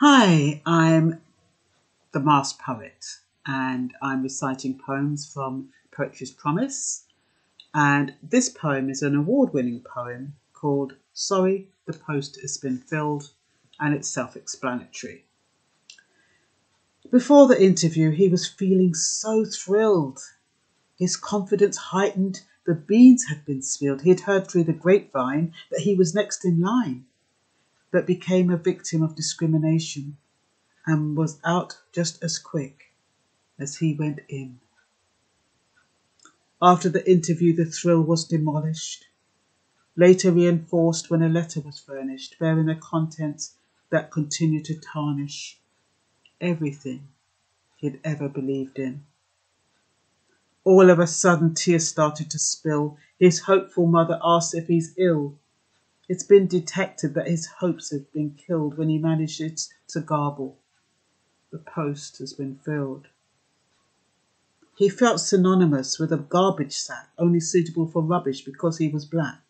Hi, I'm the Masked Poet, and I'm reciting poems from Poetry's Promise. And this poem is an award winning poem called Sorry the Post Has Been Filled, and it's self explanatory. Before the interview, he was feeling so thrilled. His confidence heightened. The beans had been spilled. He had heard through the grapevine that he was next in line but became a victim of discrimination and was out just as quick as he went in. After the interview, the thrill was demolished, later reinforced when a letter was furnished bearing the contents that continued to tarnish everything he'd ever believed in. All of a sudden, tears started to spill. His hopeful mother asked if he's ill it's been detected that his hopes have been killed when he manages to garble. The post has been filled. He felt synonymous with a garbage sack only suitable for rubbish because he was black.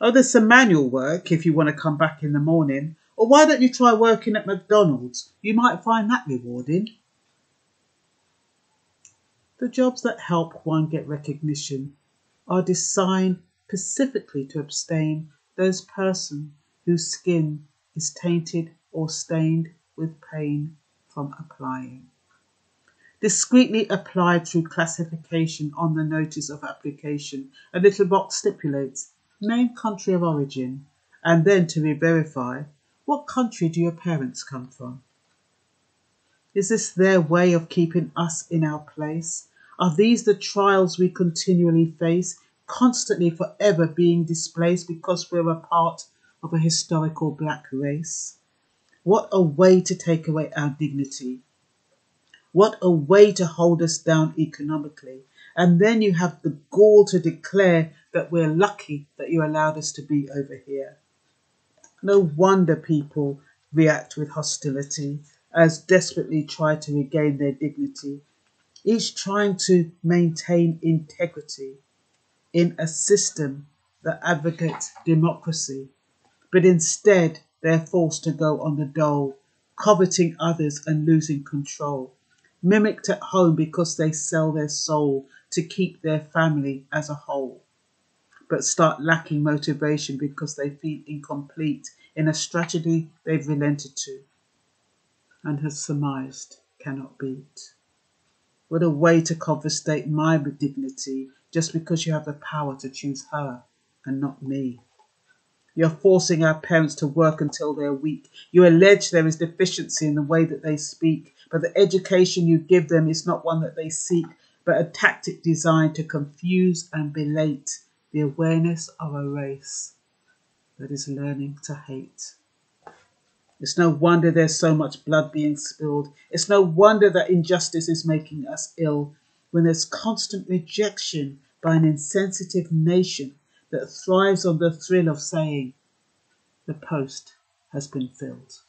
Oh, there's some manual work if you want to come back in the morning. Or why don't you try working at McDonald's? You might find that rewarding. The jobs that help one get recognition are designed specifically to abstain those person whose skin is tainted or stained with pain from applying. Discreetly applied through classification on the notice of application, a little box stipulates name country of origin and then to re-verify what country do your parents come from? Is this their way of keeping us in our place? Are these the trials we continually face constantly forever being displaced because we're a part of a historical black race. What a way to take away our dignity. What a way to hold us down economically. And then you have the gall to declare that we're lucky that you allowed us to be over here. No wonder people react with hostility as desperately try to regain their dignity, each trying to maintain integrity in a system that advocates democracy, but instead they're forced to go on the dole, coveting others and losing control. Mimicked at home because they sell their soul to keep their family as a whole, but start lacking motivation because they feel incomplete in a strategy they've relented to and has surmised cannot beat. What a way to confiscate my dignity just because you have the power to choose her and not me. You're forcing our parents to work until they're weak. You allege there is deficiency in the way that they speak, but the education you give them is not one that they seek, but a tactic designed to confuse and belate the awareness of a race that is learning to hate. It's no wonder there's so much blood being spilled. It's no wonder that injustice is making us ill when there's constant rejection by an insensitive nation that thrives on the thrill of saying, the post has been filled.